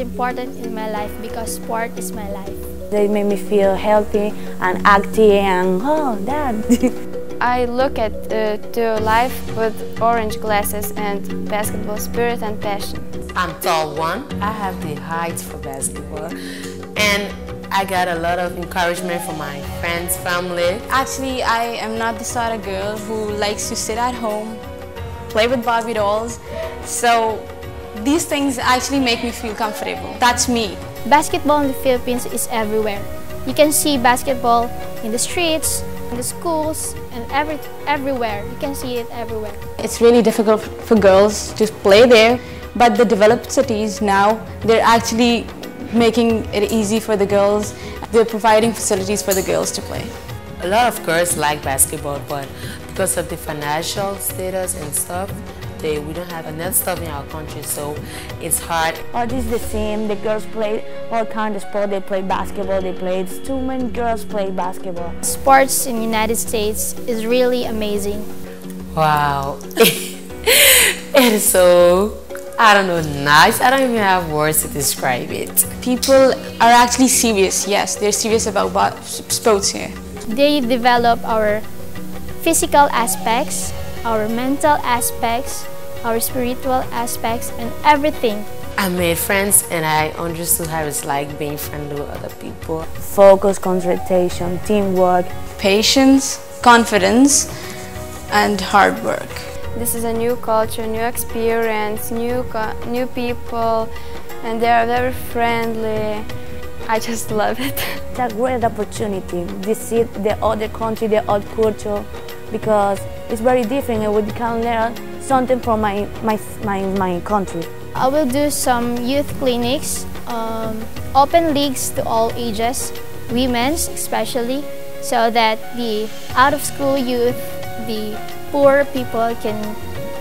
important in my life because sport is my life. They make me feel healthy and active and oh, that. I look at uh, to life with orange glasses and basketball spirit and passion. I'm tall one. I have the height for basketball and I got a lot of encouragement from my friends, family. Actually, I am not the sort of girl who likes to sit at home, play with Barbie dolls. So these things actually make me feel comfortable. That's me. Basketball in the Philippines is everywhere. You can see basketball in the streets, in the schools, and every, everywhere. You can see it everywhere. It's really difficult for girls to play there, but the developed cities now, they're actually making it easy for the girls. They're providing facilities for the girls to play. A lot of girls like basketball, but because of the financial status and stuff, they, we don't have enough stuff in our country, so it's hard. All this is the same. The girls play all kinds of sport. They play basketball. They play. It's too many girls play basketball. Sports in the United States is really amazing. Wow, it is so I don't know, nice. I don't even have words to describe it. People are actually serious. Yes, they're serious about sports here. They develop our physical aspects, our mental aspects, our spiritual aspects, and everything. I made friends and I understood how it's like being friendly with other people. Focus, concentration, teamwork, patience, confidence, and hard work. This is a new culture, new experience, new new people, and they are very friendly. I just love it. It's a great opportunity to see the other country, the other culture, because it's very different and we can learn something from my, my, my, my country. I will do some youth clinics, um, open leagues to all ages, women's especially, so that the out-of-school youth, the poor people can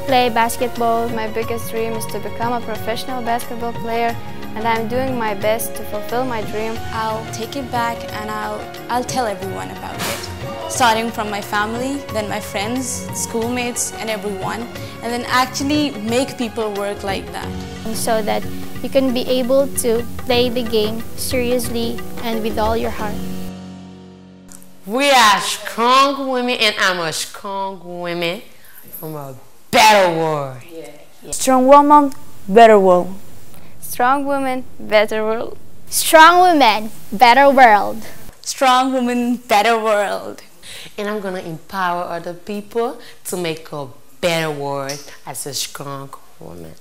play basketball. My biggest dream is to become a professional basketball player and I'm doing my best to fulfill my dream. I'll take it back and I'll, I'll tell everyone about it. Starting from my family, then my friends, schoolmates and everyone and then actually make people work like that. So that you can be able to play the game seriously and with all your heart. We are strong women and I'm a strong woman from a better world. Yeah. Yeah. Strong woman, better world. Strong woman, better world. Strong woman, better world. Strong woman, better world. And I'm gonna empower other people to make a better world as a strong woman.